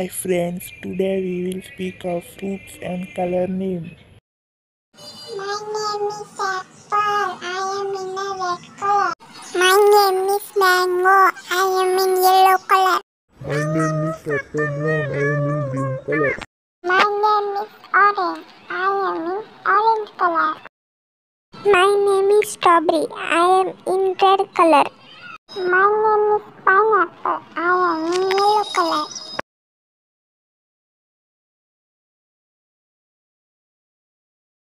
Hi friends, today we will speak of fruits and color name. My name is apple. I am in a red color. My name is mango. I am in yellow color. My name is watermelon. I am in green color. My name is orange. I am in orange color. My name is strawberry. I am in red color.